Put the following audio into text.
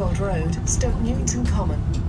Cotswold Road, Stoke Newington Common.